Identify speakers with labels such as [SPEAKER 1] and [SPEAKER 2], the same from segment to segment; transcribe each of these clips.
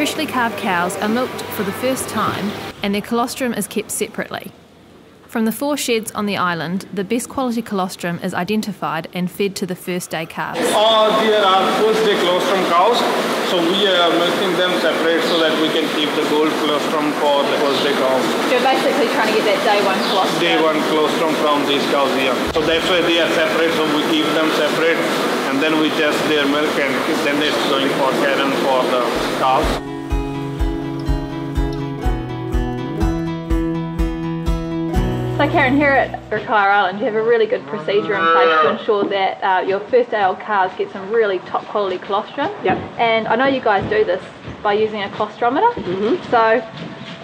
[SPEAKER 1] calf cows are milked for the first time and their colostrum is kept separately. From the four sheds on the island, the best quality colostrum is identified and fed to the first day calves.
[SPEAKER 2] Ah, All here are first day colostrum cows, so we are milking them separate so that we can keep the gold colostrum for the first day cows.
[SPEAKER 1] You're basically trying to get that day one colostrum.
[SPEAKER 2] Day one colostrum from these cows here. So that's why they are separate, so we keep them separate and then we test their milk and then it's going for Karen for the cows.
[SPEAKER 1] So Karen, here at Retire Island, you have a really good procedure in place to ensure that uh, your first day old calves get some really top quality colostrum.
[SPEAKER 3] Yep.
[SPEAKER 1] And I know you guys do this by using a colostrometer. Mm-hmm. So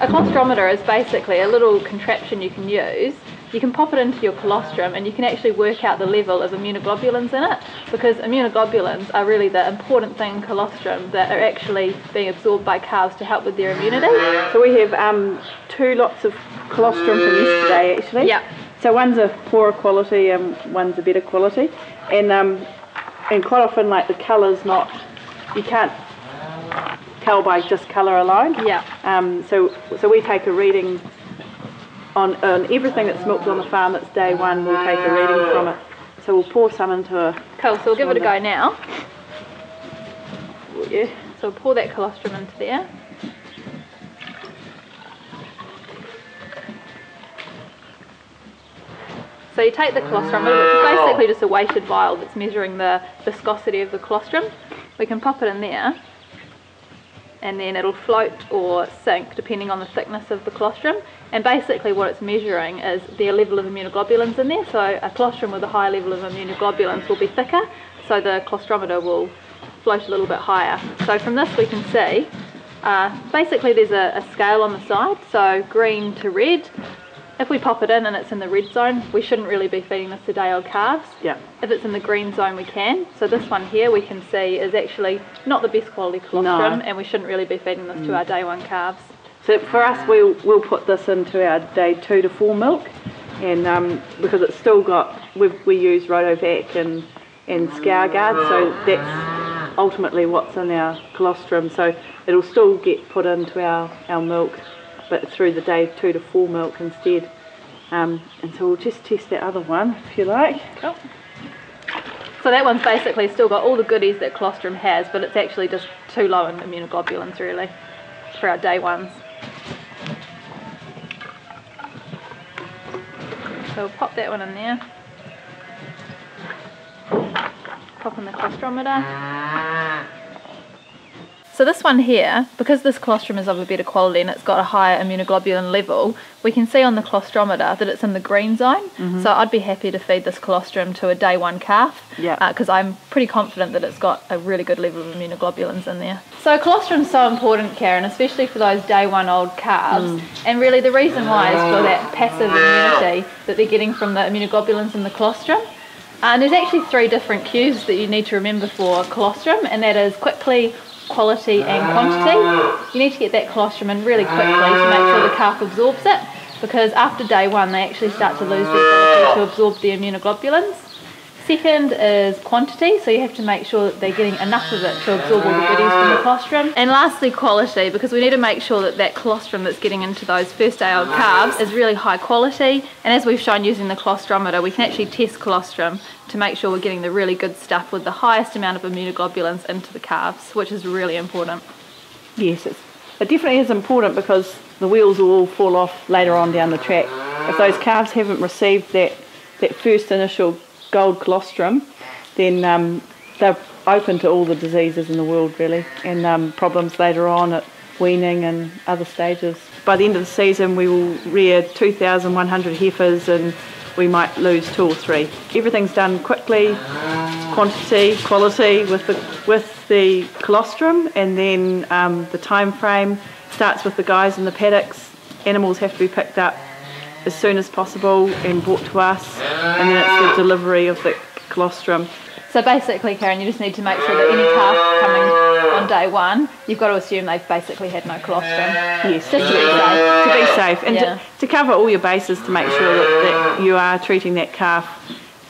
[SPEAKER 1] a colostrometer is basically a little contraption you can use you can pop it into your colostrum and you can actually work out the level of immunoglobulins in it because immunoglobulins are really the important thing in colostrum that are actually being absorbed by calves to help with their immunity.
[SPEAKER 3] So we have um, two lots of colostrum from yesterday actually.
[SPEAKER 1] Yeah.
[SPEAKER 3] So one's a poorer quality and one's a better quality. And um, and quite often like the colour's not, you can't tell by just colour alone.
[SPEAKER 1] Yeah.
[SPEAKER 3] Um, so so we take a reading on, on everything that's milked on the farm that's day one, we'll take a reading from it. So we'll pour some into a...
[SPEAKER 1] Cool, so we'll give it a go now.
[SPEAKER 3] Yeah.
[SPEAKER 1] So we'll pour that colostrum into there. So you take the colostrum, which is basically just a weighted vial that's measuring the viscosity of the colostrum. We can pop it in there and then it'll float or sink depending on the thickness of the colostrum. And basically what it's measuring is the level of immunoglobulins in there. So a colostrum with a high level of immunoglobulins will be thicker so the colostrometer will float a little bit higher. So from this we can see uh, basically there's a, a scale on the side so green to red if we pop it in and it's in the red zone, we shouldn't really be feeding this to day old calves.
[SPEAKER 3] Yeah.
[SPEAKER 1] If it's in the green zone, we can. So this one here we can see is actually not the best quality colostrum,
[SPEAKER 3] no.
[SPEAKER 1] and we shouldn't really be feeding this mm. to our day one calves.
[SPEAKER 3] So for us, we'll, we'll put this into our day two to four milk, and um, because it's still got, we we use Rotavec and, and Scourguard, so that's ultimately what's in our colostrum, so it'll still get put into our, our milk but through the day two to four milk instead. Um, and so we'll just test that other one if you like.
[SPEAKER 1] Cool. So that one's basically still got all the goodies that colostrum has, but it's actually just too low in immunoglobulins really for our day ones. So we'll pop that one in there. Pop in the colostrometer. So this one here, because this colostrum is of a better quality and it's got a higher immunoglobulin level, we can see on the colostrometer that it's in the green zone. Mm-hmm. So I'd be happy to feed this colostrum to a day one calf because uh, I'm pretty confident that it's got a really good level of immunoglobulins in there. So colostrum's so important, Karen, especially for those day one old calves. Mm. And really the reason why is for that passive immunity that they're getting from the immunoglobulins in the colostrum. And there's actually three different cues that you need to remember for colostrum, and that is quickly, quality and quantity. You need to get that colostrum in really quickly to make sure the calf absorbs it because after day one they actually start to lose the ability to absorb the immunoglobulins. Second is quantity, so you have to make sure that they're getting enough of it to absorb all the goodies from the colostrum. And lastly, quality, because we need to make sure that that colostrum that's getting into those first day old calves is really high quality. And as we've shown using the colostrometer, we can actually test colostrum to make sure we're getting the really good stuff with the highest amount of immunoglobulins into the calves, which is really important.
[SPEAKER 3] Yes, it definitely is important because the wheels will all fall off later on down the track. If those calves haven't received that, that first initial gold colostrum, then um, they're open to all the diseases in the world really and um, problems later on at weaning and other stages. By the end of the season we will rear 2,100 heifers and we might lose two or three. Everything's done quickly, quantity, quality with the, with the colostrum and then um, the time frame starts with the guys in the paddocks. Animals have to be picked up as soon as possible and brought to us, and then it's the delivery of the colostrum.
[SPEAKER 1] So basically, Karen, you just need to make sure that any calf coming on day one, you've got to assume they've basically had no colostrum.
[SPEAKER 3] Yes, just to be safe. To be safe, and yeah. to, to, cover all your bases to make sure that, that you are treating that calf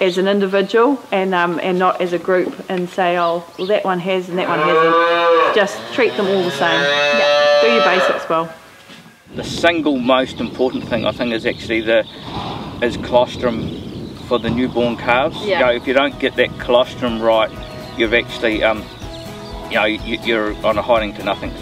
[SPEAKER 3] as an individual and um, and not as a group and say, oh, well, that one has and that one hasn't. Just treat them all the same.
[SPEAKER 1] Yeah.
[SPEAKER 3] Do your basics well.
[SPEAKER 4] The single most important thing I think is actually the is colostrum for the newborn calves.
[SPEAKER 1] Yeah.
[SPEAKER 4] You know, if you don't get that colostrum right, you've actually um, you know you, you're on a hiding to nothing